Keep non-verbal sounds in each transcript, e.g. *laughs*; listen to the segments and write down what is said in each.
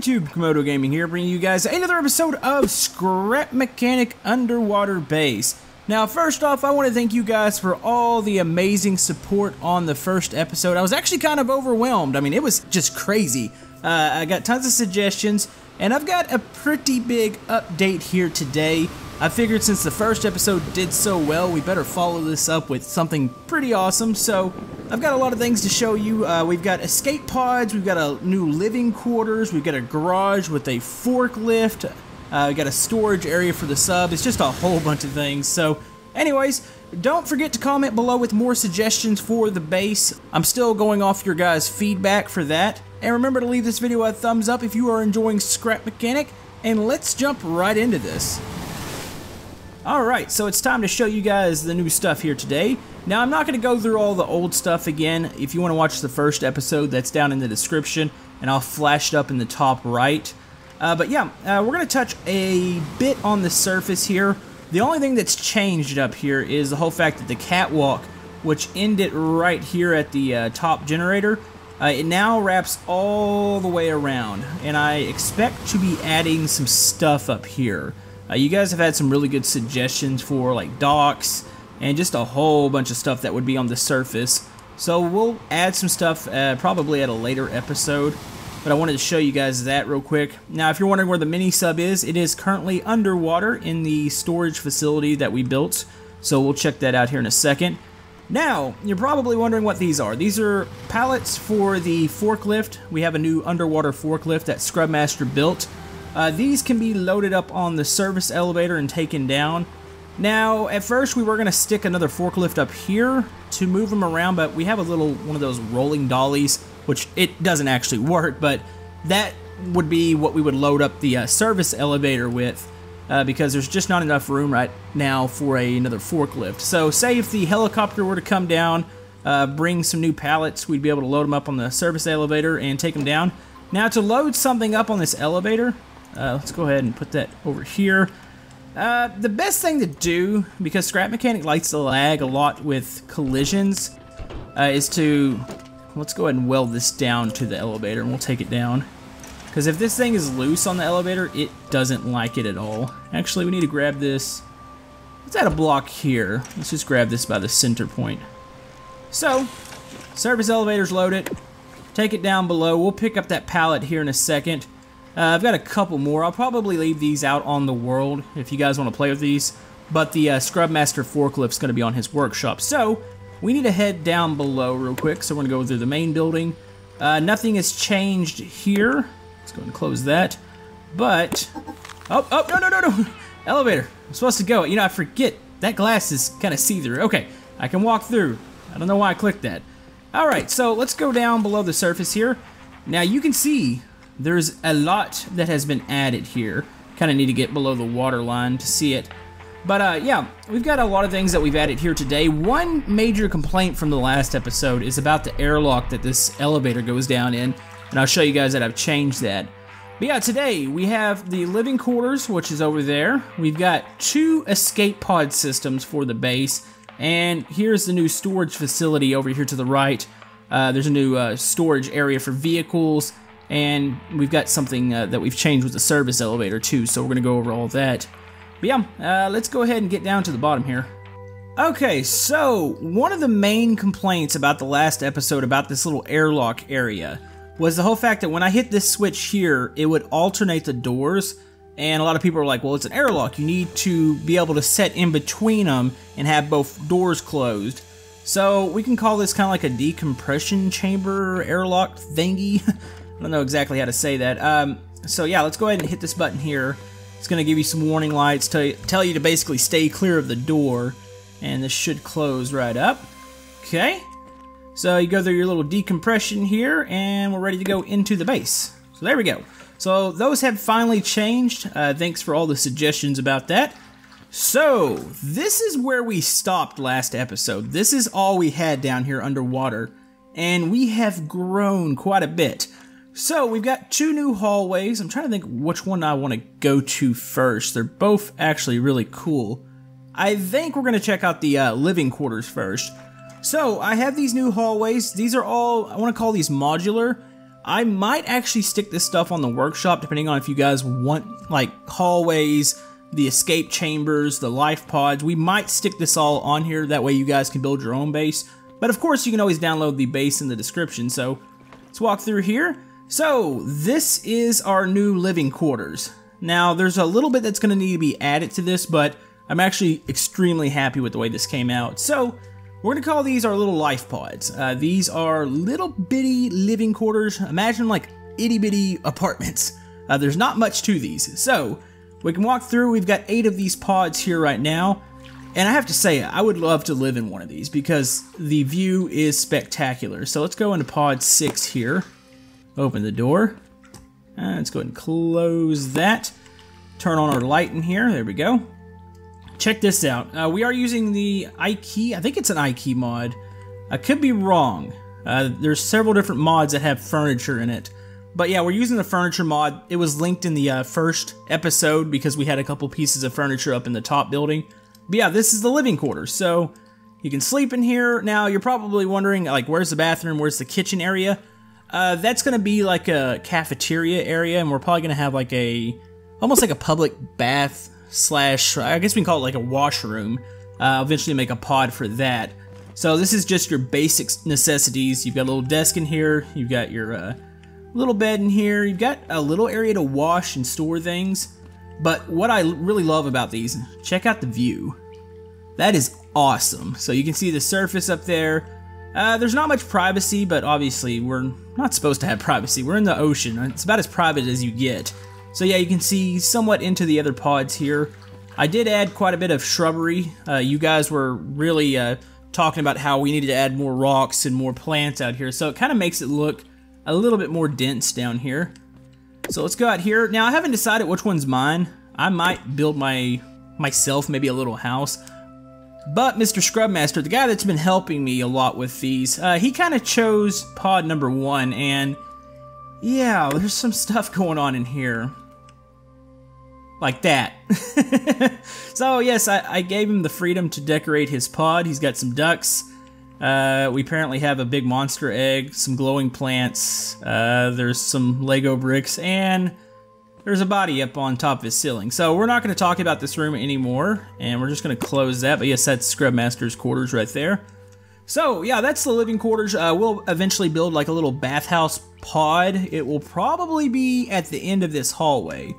YouTube? Camodo Gaming here, bringing you guys another episode of Scrap Mechanic Underwater Base. Now, first off, I want to thank you guys for all the amazing support on the first episode. I was actually kind of overwhelmed. I mean, it was just crazy. Uh, I got tons of suggestions, and I've got a pretty big update here today. I figured since the first episode did so well, we better follow this up with something pretty awesome. So, I've got a lot of things to show you. Uh, we've got escape pods, we've got a new living quarters, we've got a garage with a forklift, uh, we got a storage area for the sub. It's just a whole bunch of things. So, anyways, don't forget to comment below with more suggestions for the base. I'm still going off your guys' feedback for that. And remember to leave this video a thumbs up if you are enjoying Scrap Mechanic. And let's jump right into this. Alright, so it's time to show you guys the new stuff here today. Now, I'm not going to go through all the old stuff again. If you want to watch the first episode, that's down in the description, and I'll flash it up in the top right. Uh, but yeah, uh, we're going to touch a bit on the surface here. The only thing that's changed up here is the whole fact that the catwalk, which ended right here at the uh, top generator, uh, it now wraps all the way around, and I expect to be adding some stuff up here. Uh, you guys have had some really good suggestions for like docks and just a whole bunch of stuff that would be on the surface. So we'll add some stuff uh, probably at a later episode, but I wanted to show you guys that real quick. Now, if you're wondering where the mini sub is, it is currently underwater in the storage facility that we built. So we'll check that out here in a second. Now, you're probably wondering what these are. These are pallets for the forklift. We have a new underwater forklift that Scrubmaster built. Uh, these can be loaded up on the service elevator and taken down. Now, at first we were going to stick another forklift up here to move them around, but we have a little one of those rolling dollies, which it doesn't actually work, but that would be what we would load up the uh, service elevator with. Uh, because there's just not enough room right now for a, another forklift. So say if the helicopter were to come down, uh, bring some new pallets, we'd be able to load them up on the service elevator and take them down. Now to load something up on this elevator, uh, let's go ahead and put that over here. Uh, the best thing to do, because Scrap Mechanic likes to lag a lot with collisions, uh, is to, let's go ahead and weld this down to the elevator and we'll take it down. Because if this thing is loose on the elevator, it doesn't like it at all. Actually, we need to grab this. Let's add a block here. Let's just grab this by the center point. So, service elevator's loaded. Take it down below. We'll pick up that pallet here in a second. Uh, I've got a couple more. I'll probably leave these out on the world if you guys want to play with these. But the uh, Scrubmaster forklift's going to be on his workshop. So, we need to head down below real quick. So we're going to go through the main building. Uh, nothing has changed here. Let's go and close that. But, oh, oh, no, no, no, no. *laughs* Elevator. I'm supposed to go. You know, I forget. That glass is kind of see-through. Okay, I can walk through. I don't know why I clicked that. All right, so let's go down below the surface here. Now, you can see there's a lot that has been added here. Kind of need to get below the water line to see it. But uh, yeah, we've got a lot of things that we've added here today. One major complaint from the last episode is about the airlock that this elevator goes down in, and I'll show you guys that I've changed that. But yeah, today we have the living quarters, which is over there. We've got two escape pod systems for the base, and here's the new storage facility over here to the right. Uh, there's a new uh, storage area for vehicles, and we've got something uh, that we've changed with the service elevator too, so we're going to go over all that. But yeah, uh, let's go ahead and get down to the bottom here. Okay, so one of the main complaints about the last episode about this little airlock area was the whole fact that when I hit this switch here, it would alternate the doors. And a lot of people are like, well, it's an airlock. You need to be able to set in between them and have both doors closed. So we can call this kind of like a decompression chamber airlock thingy. *laughs* I don't know exactly how to say that. Um, so yeah, let's go ahead and hit this button here. It's going to give you some warning lights, to tell you to basically stay clear of the door. And this should close right up. Okay. So you go through your little decompression here, and we're ready to go into the base. So there we go. So those have finally changed. Uh, thanks for all the suggestions about that. So, this is where we stopped last episode. This is all we had down here underwater, and we have grown quite a bit. So we've got two new hallways. I'm trying to think which one I want to go to first. They're both actually really cool. I think we're going to check out the uh, living quarters first. So I have these new hallways. These are all, I want to call these modular. I might actually stick this stuff on the workshop depending on if you guys want like hallways, the escape chambers, the life pods. We might stick this all on here, that way you guys can build your own base. But of course you can always download the base in the description, so let's walk through here. So this is our new living quarters. Now there's a little bit that's going to need to be added to this, but I'm actually extremely happy with the way this came out. So we're going to call these our little life pods. Uh, these are little bitty living quarters. Imagine like itty bitty apartments. Uh, there's not much to these. So we can walk through. We've got eight of these pods here right now. And I have to say, I would love to live in one of these because the view is spectacular. So let's go into pod six here. Open the door. Uh, let's go ahead and close that. Turn on our light in here. There we go check this out. Uh, we are using the iKey. I think it's an iKey mod. I could be wrong. Uh, there's several different mods that have furniture in it. But yeah, we're using the furniture mod. It was linked in the uh, first episode because we had a couple pieces of furniture up in the top building. But yeah, this is the living quarters. So you can sleep in here. Now, you're probably wondering, like, where's the bathroom? Where's the kitchen area? Uh, that's going to be like a cafeteria area, and we're probably going to have like a, almost like a public bath slash, I guess we can call it like a washroom. Uh, eventually make a pod for that. So this is just your basic necessities. You've got a little desk in here. You've got your uh, little bed in here. You've got a little area to wash and store things. But what I really love about these, check out the view. That is awesome. So you can see the surface up there. Uh, there's not much privacy, but obviously we're not supposed to have privacy. We're in the ocean. It's about as private as you get. So yeah, you can see somewhat into the other pods here. I did add quite a bit of shrubbery. Uh, you guys were really uh, talking about how we needed to add more rocks and more plants out here, so it kind of makes it look a little bit more dense down here. So let's go out here. Now, I haven't decided which one's mine. I might build my myself maybe a little house. But Mr. Scrubmaster, the guy that's been helping me a lot with these, uh, he kind of chose pod number one, and yeah, there's some stuff going on in here like that. *laughs* so yes, I, I, gave him the freedom to decorate his pod. He's got some ducks. Uh, we apparently have a big monster egg, some glowing plants. Uh, there's some Lego bricks, and there's a body up on top of his ceiling. So we're not going to talk about this room anymore, and we're just going to close that. But yes, that's Scrubmaster's quarters right there. So yeah, that's the living quarters. Uh, we'll eventually build like a little bathhouse pod. It will probably be at the end of this hallway.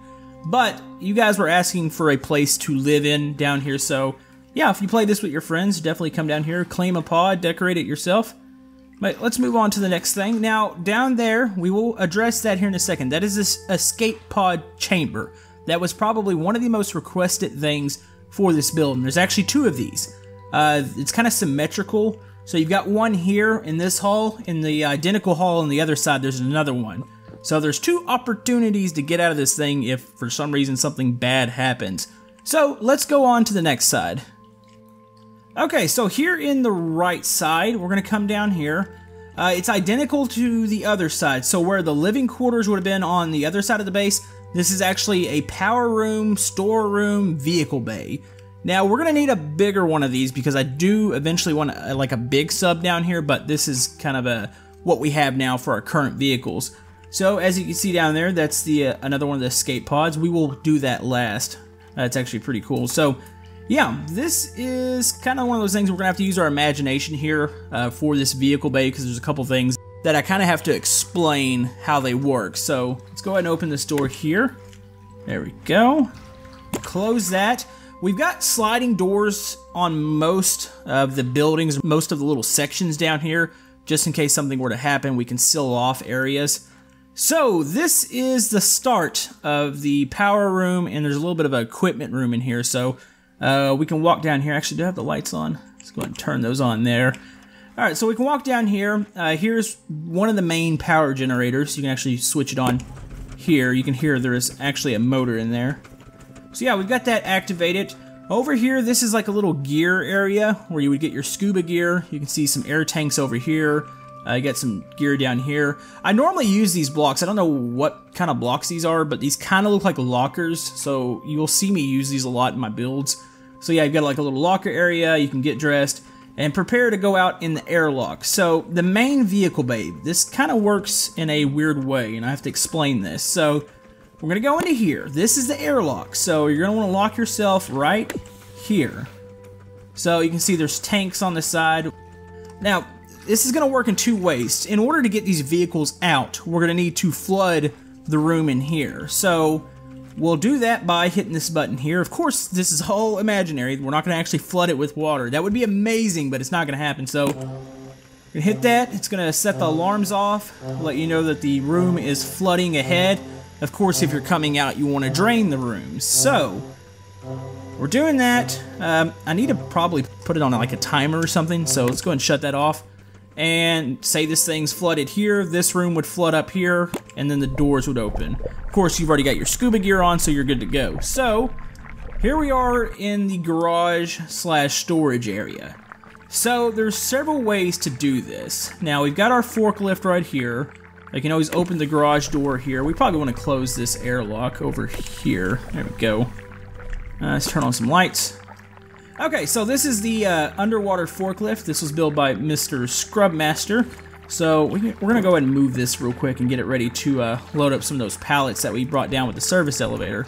But you guys were asking for a place to live in down here, so yeah, if you play this with your friends, definitely come down here, claim a pod, decorate it yourself. But let's move on to the next thing. Now, down there, we will address that here in a second. That is this escape pod chamber. That was probably one of the most requested things for this build. And there's actually two of these. Uh, it's kind of symmetrical. So you've got one here in this hall. In the identical hall on the other side, there's another one. So there's two opportunities to get out of this thing if for some reason something bad happens. So let's go on to the next side. Okay, so here in the right side, we're going to come down here. Uh, it's identical to the other side. So where the living quarters would have been on the other side of the base, this is actually a power room, storeroom, vehicle bay. Now we're gonna need a bigger one of these because I do eventually want a, like a big sub down here, but this is kind of a what we have now for our current vehicles. So as you can see down there, that's the uh, another one of the escape pods. We will do that last. That's actually pretty cool. So yeah, this is kind of one of those things we're gonna have to use our imagination here uh, for this vehicle bay because there's a couple things that I kind of have to explain how they work. So let's go ahead and open this door here. There we go. Close that. We've got sliding doors on most of the buildings, most of the little sections down here, just in case something were to happen, we can seal off areas. So this is the start of the power room, and there's a little bit of an equipment room in here, so uh, we can walk down here. Actually, do I have the lights on? Let's go ahead and turn those on there. All right, so we can walk down here. Uh, here's one of the main power generators. You can actually switch it on here. You can hear there is actually a motor in there. So yeah, we've got that activated. Over here, this is like a little gear area where you would get your scuba gear. You can see some air tanks over here. I uh, got some gear down here. I normally use these blocks. I don't know what kind of blocks these are, but these kind of look like lockers, so you'll see me use these a lot in my builds. So yeah, you've got like a little locker area. You can get dressed. and prepare to go out in the airlock. So the main vehicle bay, this kind of works in a weird way, and I have to explain this. So we're gonna go into here. This is the airlock, so you're gonna wanna lock yourself right here. So you can see there's tanks on the side. Now, this is gonna work in two ways. In order to get these vehicles out, we're gonna need to flood the room in here. So We'll do that by hitting this button here. Of course, this is all imaginary. We're not going to actually flood it with water. That would be amazing, but it's not going to happen. So, gonna hit that. It's going to set the alarms off, let you know that the room is flooding ahead. Of course, if you're coming out, you want to drain the room. So, we're doing that. Um, I need to probably put it on like a timer or something, so let's go and shut that off and say this thing's flooded here, this room would flood up here, and then the doors would open. Of course, you've already got your scuba gear on, so you're good to go. So, here we are in the garage slash storage area. So, there's several ways to do this. Now, we've got our forklift right here. I can always open the garage door here. We probably want to close this airlock over here. There we go. Uh, let's turn on some lights. Okay, so this is the uh, underwater forklift. This was built by Mr. Scrubmaster. So we, are going to go ahead and move this real quick and get it ready to uh, load up some of those pallets that we brought down with the service elevator.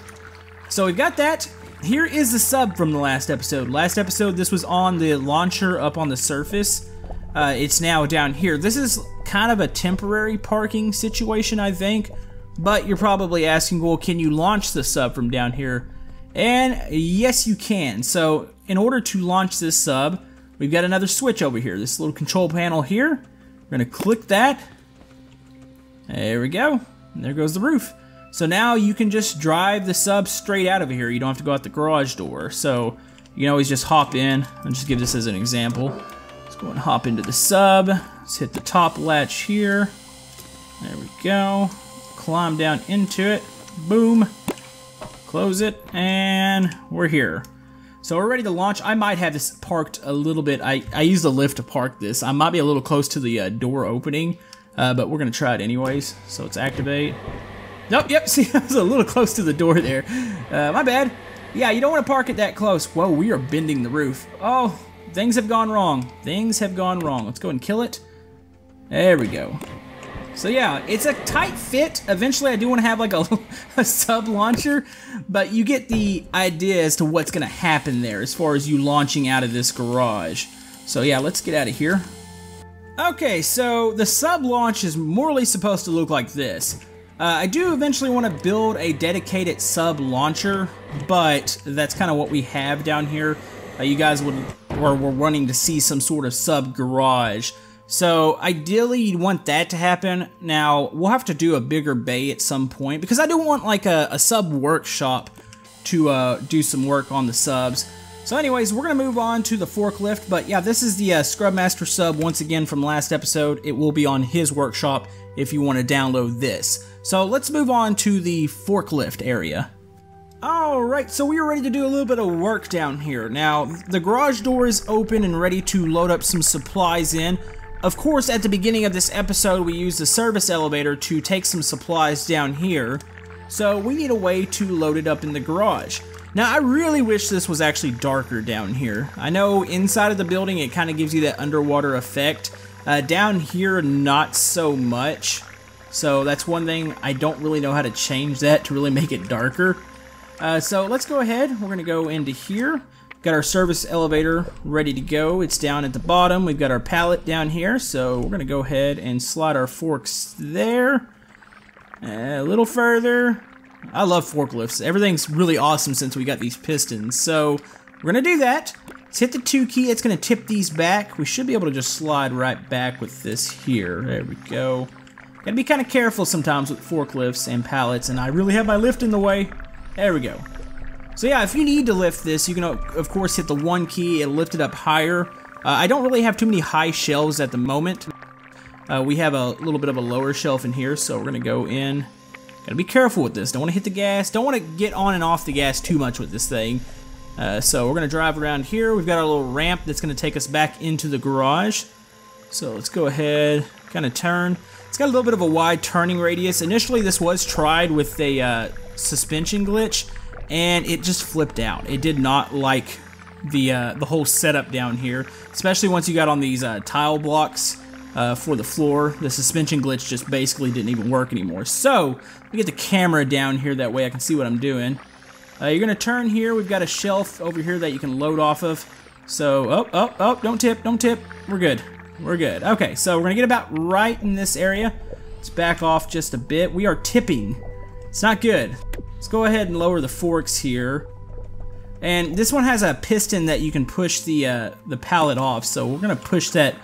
So we've got that. Here is the sub from the last episode. Last episode, this was on the launcher up on the surface. Uh, it's now down here. This is kind of a temporary parking situation, I think. But you're probably asking, well, can you launch the sub from down here? And yes, you can. So in order to launch this sub, we've got another switch over here. This little control panel here. We're to click that. There we go. And there goes the roof. So now you can just drive the sub straight out of here. You don't have to go out the garage door. So you can always just hop in. I'll just give this as an example. Let's go and hop into the sub. Let's hit the top latch here. There we go. Climb down into it. Boom. Close it. And we're here. So we're ready to launch. I might have this parked a little bit. I, I used the lift to park this. I might be a little close to the uh, door opening, uh, but we're going to try it anyways. So let's activate. Nope, yep, *laughs* see, I was a little close to the door there. Uh, my bad. Yeah, you don't want to park it that close. Whoa, we are bending the roof. Oh, things have gone wrong. Things have gone wrong. Let's go and kill it. There we go. So yeah, it's a tight fit. Eventually I do want to have like a, *laughs* a sub launcher, but you get the idea as to what's going to happen there as far as you launching out of this garage. So yeah, let's get out of here. Okay, so the sub launch is morally supposed to look like this. Uh, I do eventually want to build a dedicated sub launcher, but that's kind of what we have down here. Uh, you guys would, or were wanting to see some sort of sub garage. So ideally you'd want that to happen. Now we'll have to do a bigger bay at some point because I do want like a, a sub workshop to uh, do some work on the subs. So anyways, we're going to move on to the forklift, but yeah, this is the uh, Scrubmaster sub once again from last episode. It will be on his workshop if you want to download this. So let's move on to the forklift area. Alright, so we are ready to do a little bit of work down here. Now, the garage door is open and ready to load up some supplies in. Of course, at the beginning of this episode, we used the service elevator to take some supplies down here, so we need a way to load it up in the garage. Now, I really wish this was actually darker down here. I know inside of the building it kind of gives you that underwater effect. Uh, down here, not so much. So that's one thing, I don't really know how to change that to really make it darker. Uh, so let's go ahead, we're going to go into here. Got our service elevator ready to go. It's down at the bottom. We've got our pallet down here, so we're going to go ahead and slide our forks there. A little further. I love forklifts. Everything's really awesome since we got these pistons. So we're going to do that. Let's hit the 2 key. It's going to tip these back. We should be able to just slide right back with this here. There we go. Gotta be kind of careful sometimes with forklifts and pallets, and I really have my lift in the way. There we go. So yeah, if you need to lift this, you can of course hit the one key, it'll lift it up higher. Uh, I don't really have too many high shelves at the moment. Uh, we have a little bit of a lower shelf in here, so we're gonna go in. Gotta be careful with this, don't wanna hit the gas, don't wanna get on and off the gas too much with this thing. Uh, so we're gonna drive around here, we've got our little ramp that's gonna take us back into the garage. So let's go ahead, kind of turn. It's got a little bit of a wide turning radius. Initially this was tried with a uh, suspension glitch, and it just flipped out. It did not like the uh, the whole setup down here, especially once you got on these uh, tile blocks uh, for the floor. The suspension glitch just basically didn't even work anymore. So, let me get the camera down here, that way I can see what I'm doing. Uh, you're to turn here. We've got a shelf over here that you can load off of. So, oh, oh, oh, don't tip, don't tip. We're good. We're good. Okay, so we're to get about right in this area. Let's back off just a bit. We are tipping. It's not good. Let's go ahead and lower the forks here. And this one has a piston that you can push the uh, the pallet off, so we're to push that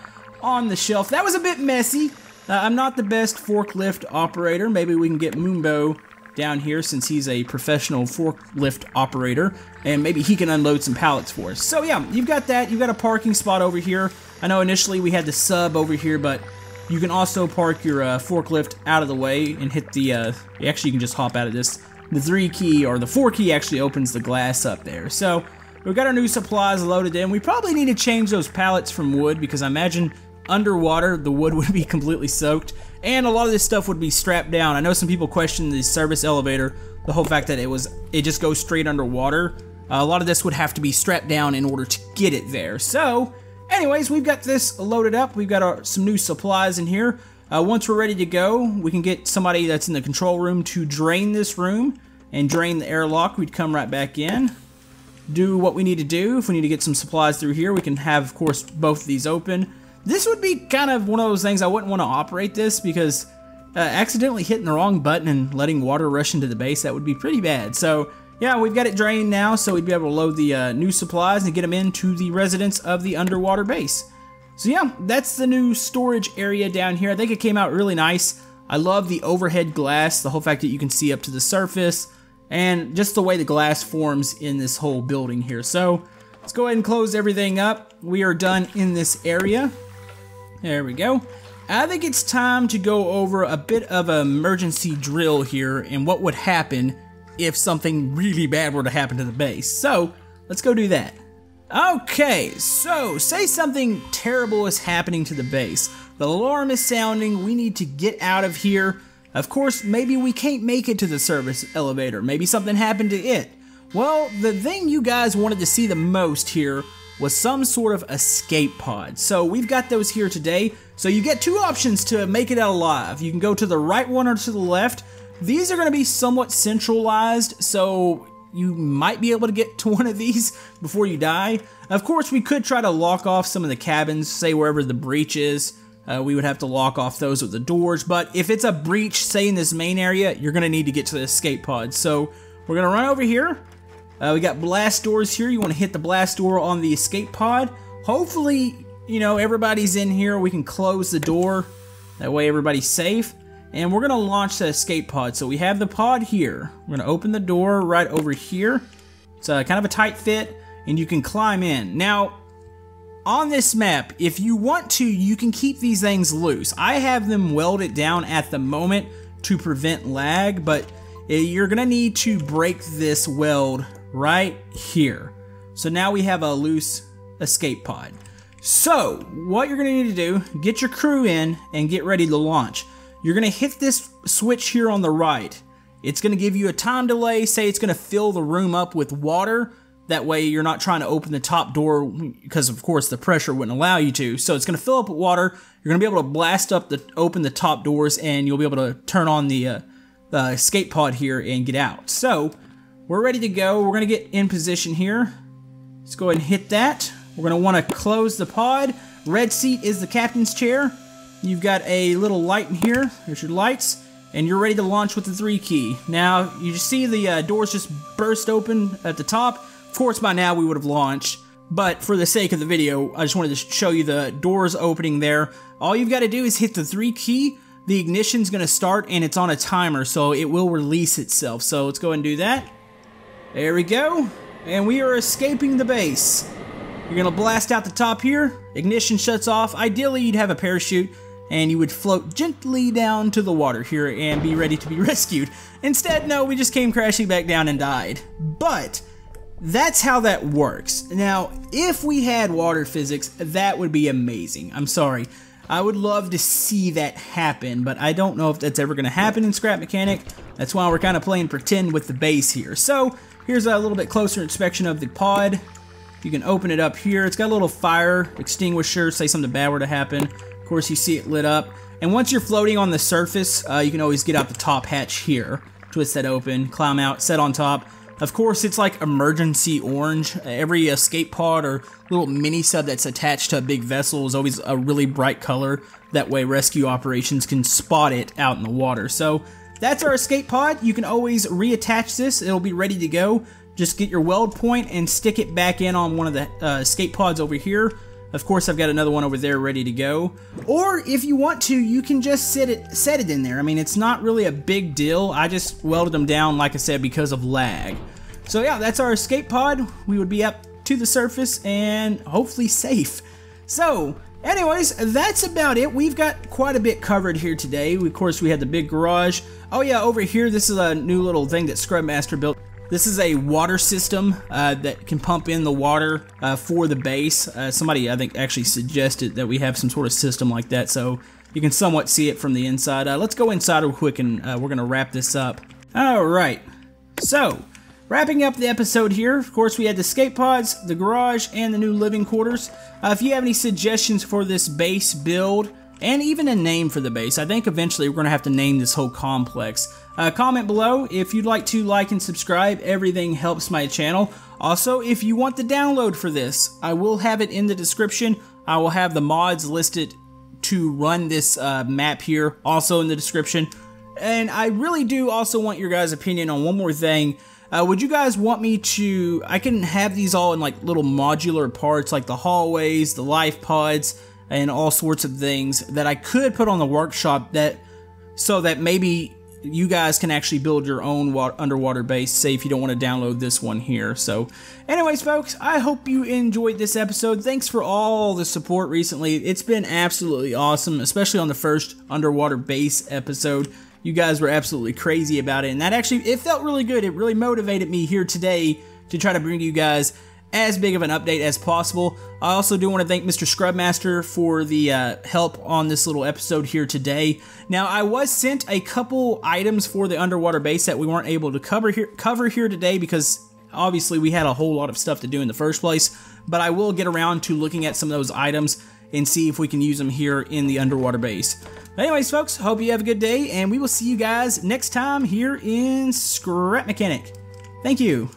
on the shelf. That was a bit messy. Uh, I'm not the best forklift operator. Maybe we can get Moonbo down here since he's a professional forklift operator and maybe he can unload some pallets for us. So yeah, you've got that. You've got a parking spot over here. I know initially we had the sub over here, but you can also park your uh, forklift out of the way and hit the, uh, actually you can just hop out of this. The 3 key, or the 4 key actually opens the glass up there. So we've got our new supplies loaded in. We probably need to change those pallets from wood because I imagine underwater, the wood *laughs* would be completely soaked, and a lot of this stuff would be strapped down. I know some people question the service elevator, the whole fact that it was it just goes straight underwater. Uh, a lot of this would have to be strapped down in order to get it there. So, anyways, we've got this loaded up. We've got our, some new supplies in here. Uh, once we're ready to go, we can get somebody that's in the control room to drain this room and drain the airlock. We'd come right back in, do what we need to do. If we need to get some supplies through here, we can have, of course, both of these open. This would be kind of one of those things I wouldn't want to operate this because uh, accidentally hitting the wrong button and letting water rush into the base, that would be pretty bad. So yeah, we've got it drained now, so we'd be able to load the uh, new supplies and get them into the residents of the underwater base. So yeah, that's the new storage area down here. I think it came out really nice. I love the overhead glass, the whole fact that you can see up to the surface, and just the way the glass forms in this whole building here. So let's go ahead and close everything up. We are done in this area. There we go. I think it's time to go over a bit of an emergency drill here and what would happen if something really bad were to happen to the base. So, let's go do that. Okay, so say something terrible is happening to the base. The alarm is sounding, we need to get out of here. Of course, maybe we can't make it to the service elevator. Maybe something happened to it. Well, the thing you guys wanted to see the most here was some sort of escape pod. So we've got those here today. So you get two options to make it out alive. You can go to the right one or to the left. These are going to be somewhat centralized, so you might be able to get to one of these before you die. Of course, we could try to lock off some of the cabins, say wherever the breach is. Uh, we would have to lock off those with the doors, but if it's a breach, say in this main area, you're going to need to get to the escape pod. So we're going to run over here. Uh, we got blast doors here. You want to hit the blast door on the escape pod. Hopefully, you know, everybody's in here. We can close the door. That way everybody's safe. And we're going to launch the escape pod. So we have the pod here. We're going to open the door right over here. It's a, kind of a tight fit, and you can climb in. Now, on this map, if you want to, you can keep these things loose. I have them welded down at the moment to prevent lag, but eh, you're going to need to break this weld right here. So now we have a loose escape pod. So, what you're going to need to do, get your crew in and get ready to launch. You're going to hit this switch here on the right. It's going to give you a time delay. Say it's going to fill the room up with water. That way you're not trying to open the top door because of course the pressure wouldn't allow you to. So it's going to fill up with water. You're going to be able to blast up the open the top doors and you'll be able to turn on the, uh, the escape pod here and get out. So we're ready to go. We're going to get in position here. Let's go ahead and hit that. We're going to want to close the pod. Red seat is the captain's chair. You've got a little light in here. There's your lights. And you're ready to launch with the 3 key. Now, you see the uh, doors just burst open at the top. Of course, by now we would have launched. But for the sake of the video, I just wanted to show you the doors opening there. All you've got to do is hit the 3 key. The ignition's going to start and it's on a timer, so it will release itself. So let's go and do that. There we go. And we are escaping the base. You're gonna blast out the top here. Ignition shuts off. Ideally, you'd have a parachute and you would float gently down to the water here and be ready to be *laughs* rescued. Instead, no, we just came crashing back down and died. But that's how that works. Now, if we had water physics, that would be amazing. I'm sorry. I would love to see that happen, but I don't know if that's ever going to happen in Scrap Mechanic. That's why we're kind of playing pretend with the base here. So, Here's a little bit closer inspection of the pod. You can open it up here. It's got a little fire extinguisher, say something bad were to happen. Course, you see it lit up. And once you're floating on the surface, uh, you can always get out the top hatch here. Twist that open, climb out, set on top. Of course, it's like emergency orange. Every escape pod or little mini sub that's attached to a big vessel is always a really bright color. That way, rescue operations can spot it out in the water. So, that's our escape pod. You can always reattach this, it'll be ready to go. Just get your weld point and stick it back in on one of the uh, escape pods over here. Of course, I've got another one over there ready to go. Or if you want to, you can just set it set it in there. I mean, it's not really a big deal. I just welded them down, like I said, because of lag. So yeah, that's our escape pod. We would be up to the surface and hopefully safe. So, anyways, that's about it. We've got quite a bit covered here today. Of course, we had the big garage. Oh yeah, over here, this is a new little thing that Scrubmaster built. This is a water system uh, that can pump in the water uh, for the base. Uh, somebody, I think, actually suggested that we have some sort of system like that, so you can somewhat see it from the inside. Uh, let's go inside real quick and uh, we're going to wrap this up. All right, so wrapping up the episode here, of course, we had the skate pods, the garage, and the new living quarters. Uh, if you have any suggestions for this base build, and even a name for the base. I think eventually we're going to have to name this whole complex. Uh, comment below if you'd like to like and subscribe. Everything helps my channel. Also, if you want the download for this, I will have it in the description. I will have the mods listed to run this uh, map here also in the description. And I really do also want your guys' opinion on one more thing. Uh, would you guys want me to... I can have these all in like little modular parts like the hallways, the life pods, and all sorts of things that I could put on the workshop that so that maybe you guys can actually build your own underwater base, say if you don't want to download this one here. So, anyways, folks, I hope you enjoyed this episode. Thanks for all the support recently. It's been absolutely awesome, especially on the first underwater base episode. You guys were absolutely crazy about it, and that actually, it felt really good. It really motivated me here today to try to bring you guys as big of an update as possible. I also do want to thank Mr. Scrubmaster for the uh, help on this little episode here today. Now, I was sent a couple items for the underwater base that we weren't able to cover here, cover here today because obviously we had a whole lot of stuff to do in the first place, but I will get around to looking at some of those items and see if we can use them here in the underwater base. anyways, folks, hope you have a good day, and we will see you guys next time here in Scrap Mechanic. Thank you.